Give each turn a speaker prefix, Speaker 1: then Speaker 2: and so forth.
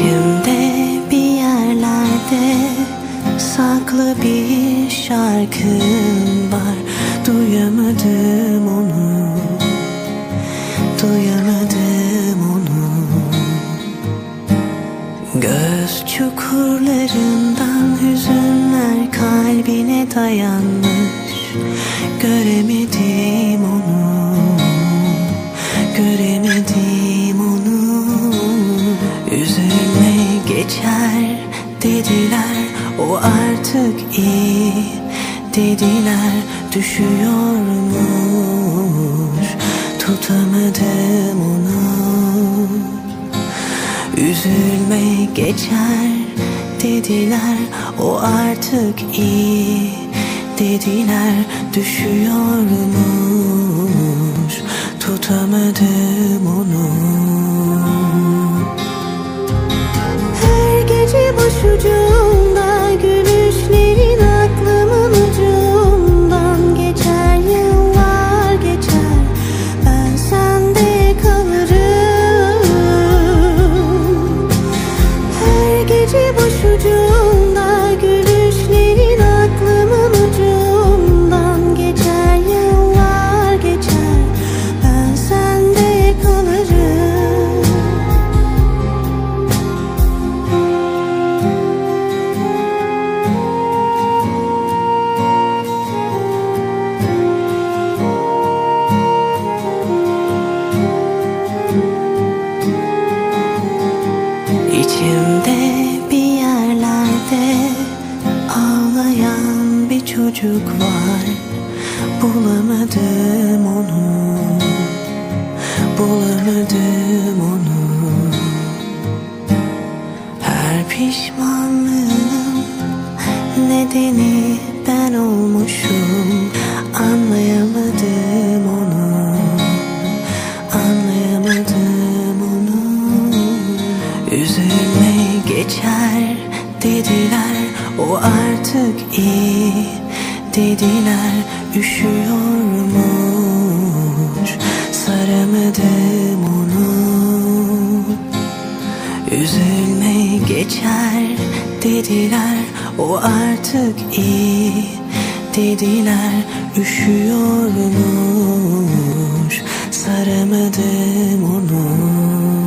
Speaker 1: İçimde bir yerlerde saklı bir şarkım var. Duyamadım onu, duyamadım onu. Göz çukurlarından hüzünler kalbine dayanmış. Göremedim onu, göremedim dediler o artık iyi. Dediler düşüyormuş tutamadım onu. Üzülme geçer. Dediler o artık iyi. Dediler düşüyormuş tutamadım onu gece başucumda gülüşlerin aklımın ucundan. Geçer yıllar geçer ben sende kalırım. İçimde çocuk var. Bulamadım onu, bulamadım onu. Her pişmanlığın nedeni ben olmuşum. Anlayamadım onu, anlayamadım onu. Üzülme geçer dediler. O artık iyi dediler üşüyormuş. Saramadım onu Üzülme geçer dediler o artık iyi. Dediler üşüyormuş. Saramadım onu